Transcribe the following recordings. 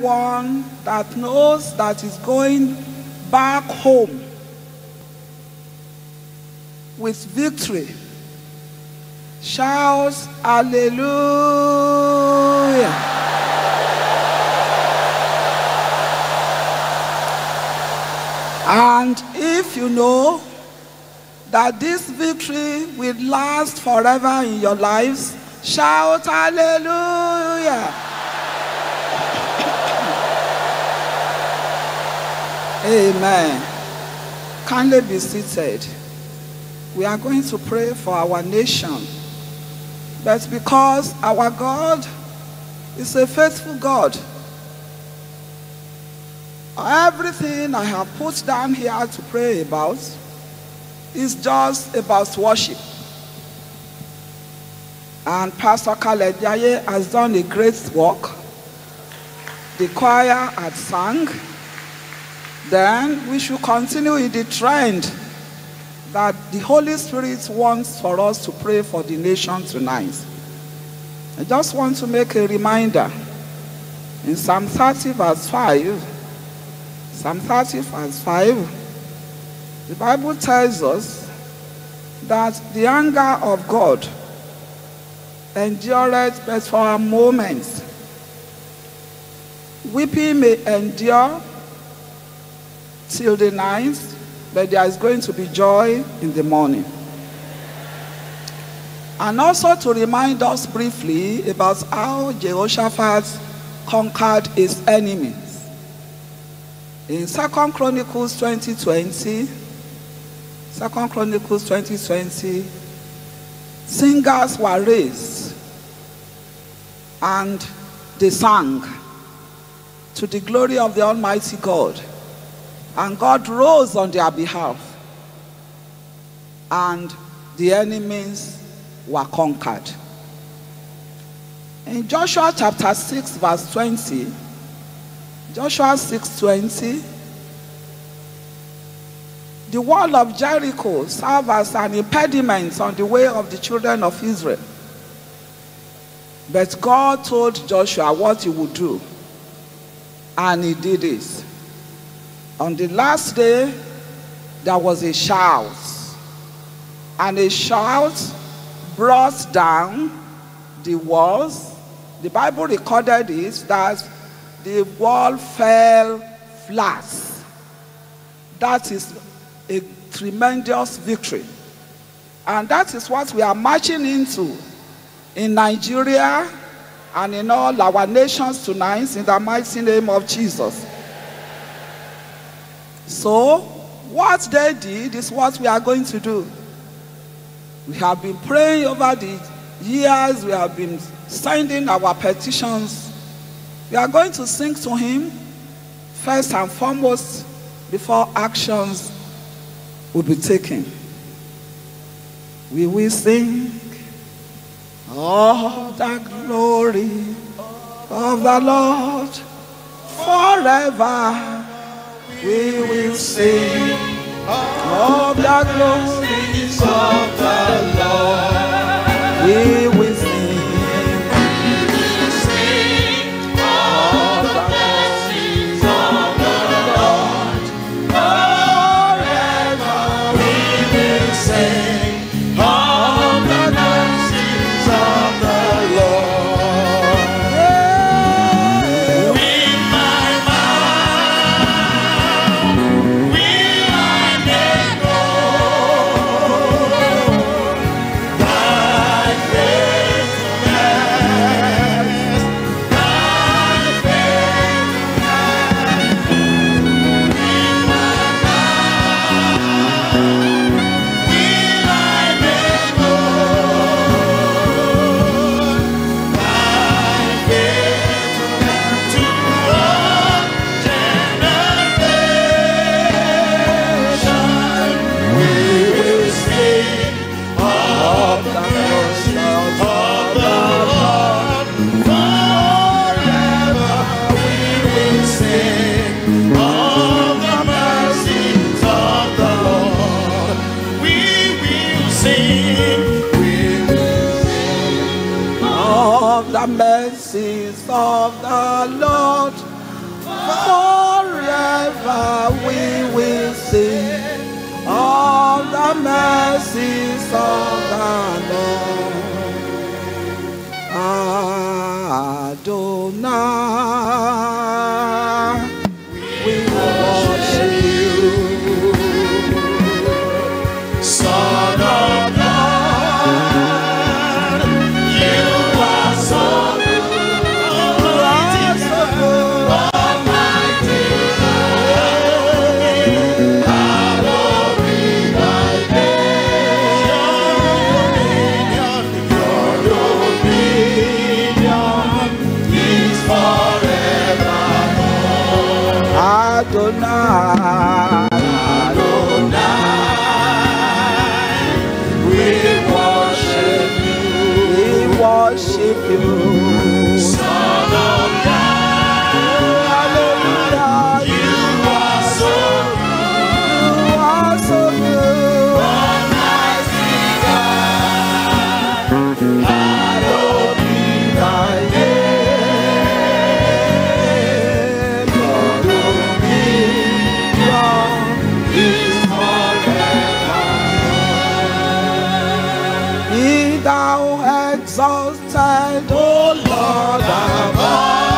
anyone that knows that is going back home with victory shouts hallelujah. And if you know that this victory will last forever in your lives, shout hallelujah. Amen. Kindly be seated. We are going to pray for our nation. But because our God is a faithful God, everything I have put down here to pray about is just about worship. And Pastor Khaled Yaye has done a great work. The choir had sung. Then we should continue in the trend that the Holy Spirit wants for us to pray for the nation tonight. I just want to make a reminder in Psalm 30, verse 5. Psalm 30, verse 5. The Bible tells us that the anger of God endureth but for a moment. Weeping may endure till the night, but there is going to be joy in the morning. And also to remind us briefly about how Jehoshaphat conquered his enemies. In 2 Chronicles 2020, 2 Chronicles 2020, singers were raised and they sang to the glory of the Almighty God. And God rose on their behalf. And the enemies were conquered. In Joshua chapter 6, verse 20, Joshua 6 20, the wall of Jericho served as an impediment on the way of the children of Israel. But God told Joshua what he would do, and he did it. On the last day, there was a shout, and a shout brought down the walls. The Bible recorded it that the wall fell flat. That is a tremendous victory. And that is what we are marching into in Nigeria and in all our nations tonight in the mighty name of Jesus. So, what they did is what we are going to do. We have been praying over the years, we have been sending our petitions. We are going to sing to Him first and foremost before actions will be taken. We will sing all the glory of the Lord forever. We will sing all the glories of the Lord. We the mercies of the Lord. Forever we will sing all the mercies of the Lord. Adonai. with you. Most High. Oh Lord, Lord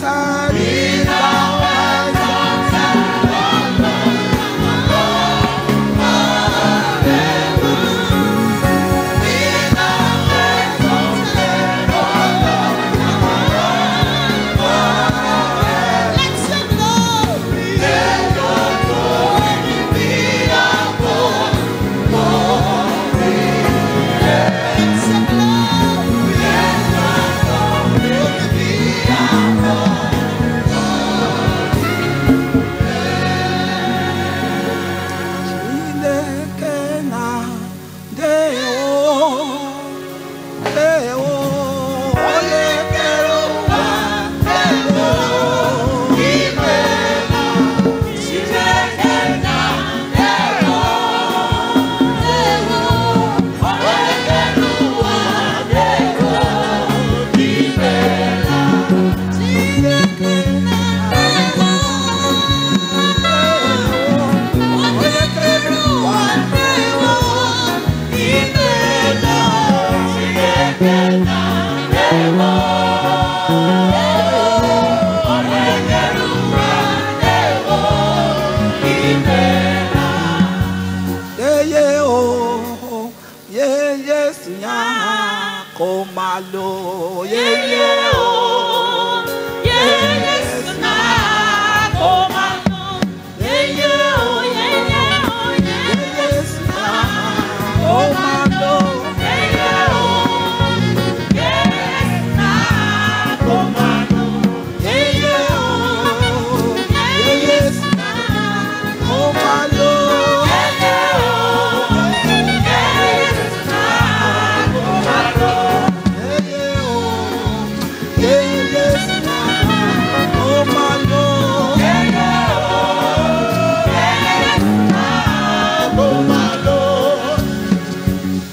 time.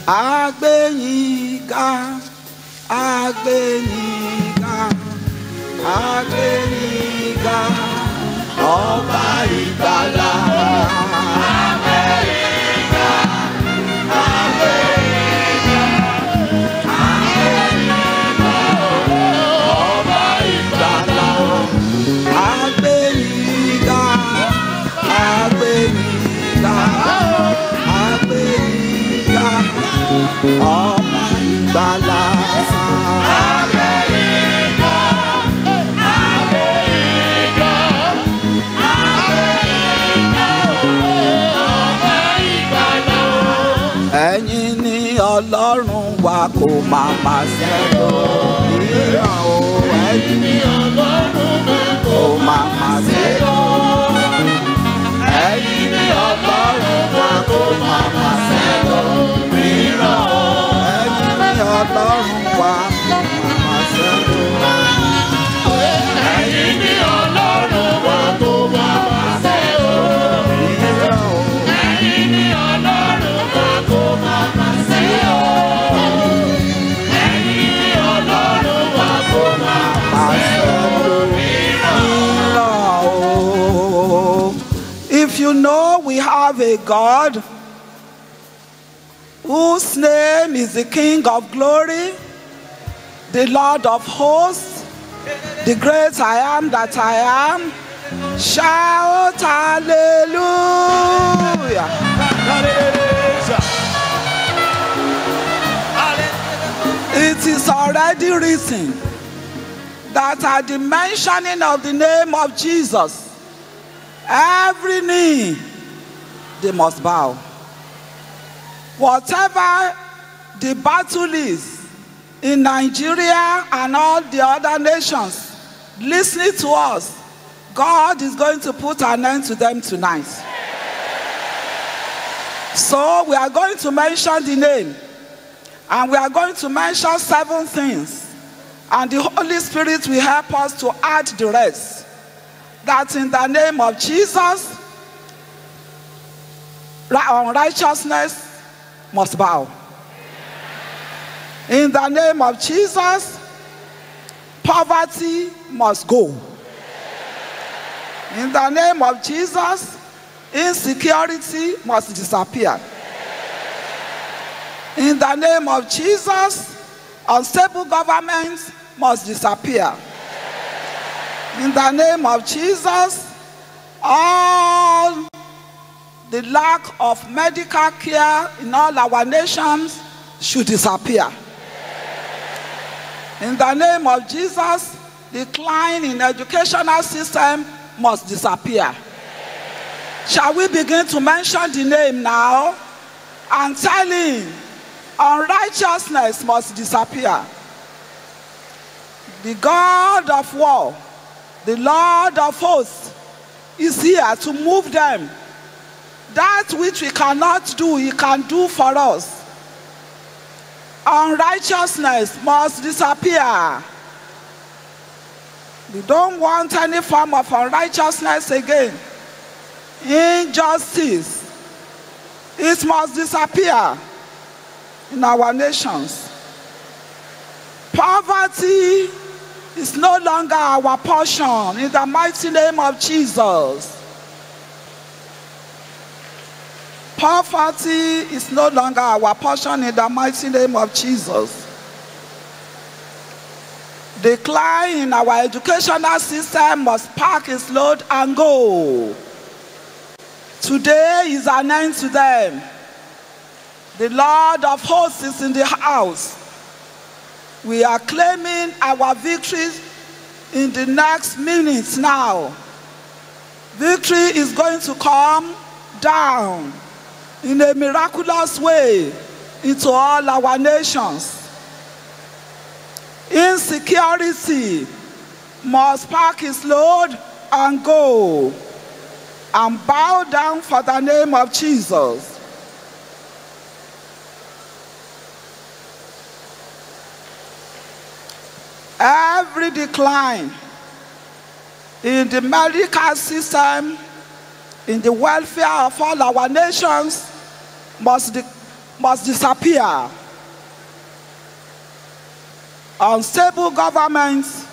agbẹ̀yìnká agbẹ̀yìnká agbẹ̀yìnká ọba ìgbàlá. ìgbàlà. Amẹ́ríkà, Amẹ́ríkà, Amẹ́ríkà ọ̀fẹ́ ìgbàlà. Ẹ̀yin ni Ọlọ́run wa kò máa máa ṣẹ́gun ìran o. Ẹ̀yin ni Ọlọ́run wa kò máa máa ṣẹ́gun. Ẹ̀yin ni Ọlọ́run wa kò máa máa ṣẹ́gun. If you know we have a God whose name is the King of glory, the Lord of hosts, the great I am that I am, shout hallelujah. It is already written that at the mentioning of the name of Jesus, every knee they must bow. Whatever the battle is in Nigeria and all the other nations listening to us, God is going to put an end to them tonight. So we are going to mention the name and we are going to mention seven things. And the Holy Spirit will help us to add the rest. That in the name of Jesus, ri- unrighteousness must bow. In the name of Jesus, poverty must go. In the name of Jesus, insecurity must disappear. In the name of Jesus, unstable governments must disappear. In the name of Jesus, all the lack of medical care in all our nations should disappear. In the name of Jesus, decline in educational system must disappear. Shall we begin to mention the name now and tell him unrighteousness must disappear? The God of war, the Lord of hosts, is here to move them. That which we cannot do, he can do for us. Unrighteousness must disappear. We don't want any form of unrighteousness again. Injustice, it must disappear in our nations. Poverty is no longer our portion in the mighty name of Jesus. Poverty is no longer our portion in the mighty name of Jesus. Decline in our educational system must pack its load and go. Today is an end to them. The Lord of hosts is in the house. We are claiming our victories in the next minutes now. Victory is going to come down in a miraculous way into all our nations. Insecurity must pack his load and go and bow down for the name of Jesus. Every decline in the medical system, in the welfare of all our nations, must, di- must disappear. Unstable governments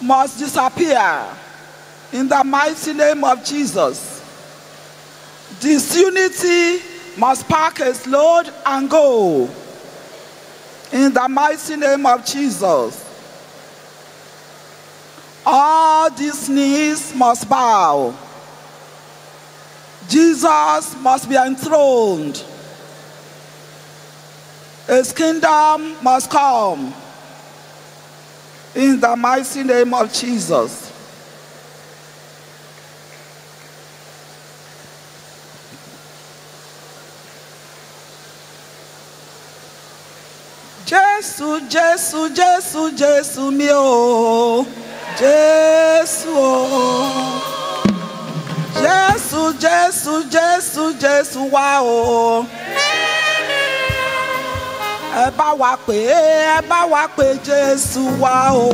must disappear in the mighty name of Jesus. Disunity must pack its load and go in the mighty name of Jesus. All these knees must bow. Jesus must be enthroned. His kingdom must come. In the mighty name of Jesus. Jésù, Jésù, Jésù, Jésù mi. Jésù. Jésù, Jésù, Jésù, wá o. ẹ bá wa pè é ẹ bá wa pè jésù wá o.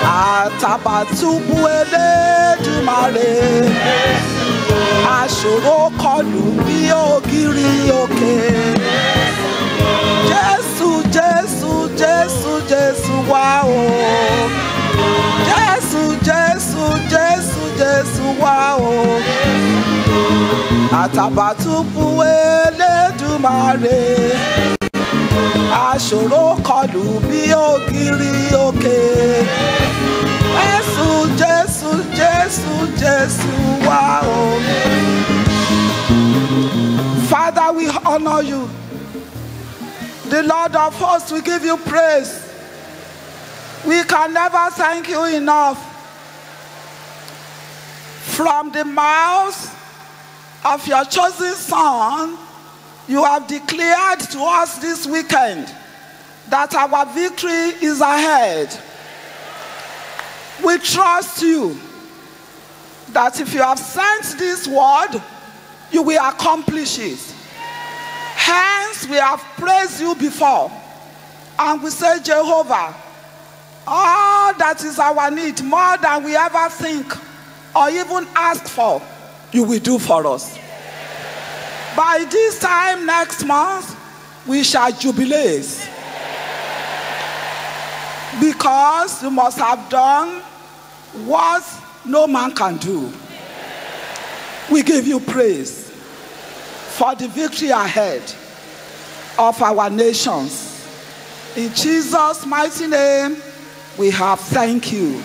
Àtàbàtúbú elédùmarè. Aṣòro kọlù bí ògiri òkè. Jésù jésù jésù jésù wá o. Jésù jésù jésù jésù wá o àtàbàtúbú elédùmarè aṣòro kọlù bí ògiri òkè jésù jésù jésù jésù wá o. Father, we honor you. The Lord of hosts, we give you praise. We can never thank you enough. From the mouth of your chosen Son, you have declared to us this weekend that our victory is ahead. We trust you that if you have sent this word, you will accomplish it. Hence, we have praised you before. And we say, Jehovah, all that is our need, more than we ever think or even ask for, you will do for us. By this time next month, we shall jubilate. Because you must have done what no man can do. We give you praise for the victory ahead of our nations. In Jesus' mighty name, we have thank you.